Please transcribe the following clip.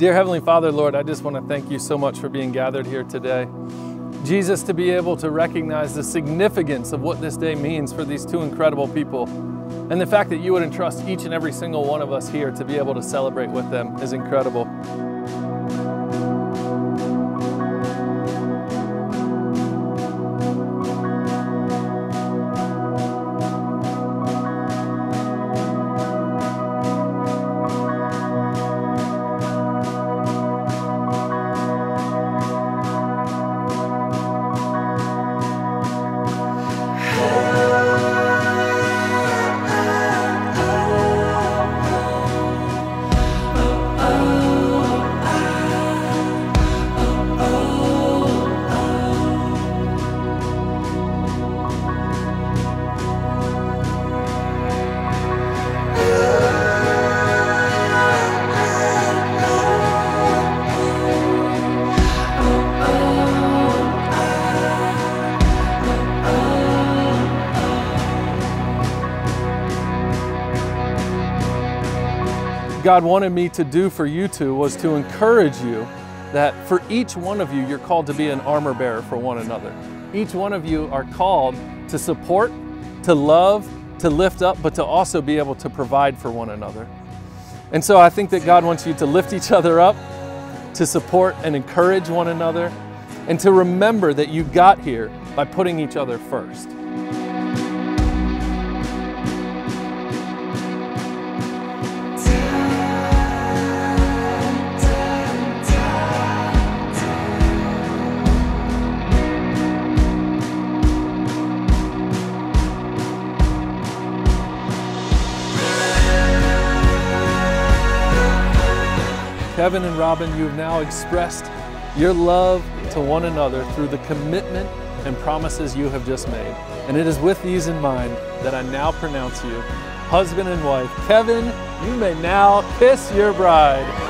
Dear Heavenly Father, Lord, I just want to thank you so much for being gathered here today. Jesus, to be able to recognize the significance of what this day means for these two incredible people, and the fact that you would entrust each and every single one of us here to be able to celebrate with them is incredible. God wanted me to do for you two was to encourage you that for each one of you, you're called to be an armor bearer for one another. Each one of you are called to support, to love, to lift up, but to also be able to provide for one another. And so I think that God wants you to lift each other up, to support and encourage one another, and to remember that you got here by putting each other first. Kevin and Robyn, you have now expressed your love to one another through the commitment and promises you have just made. And it is with these in mind that I now pronounce you husband and wife. Kevin, you may now kiss your bride.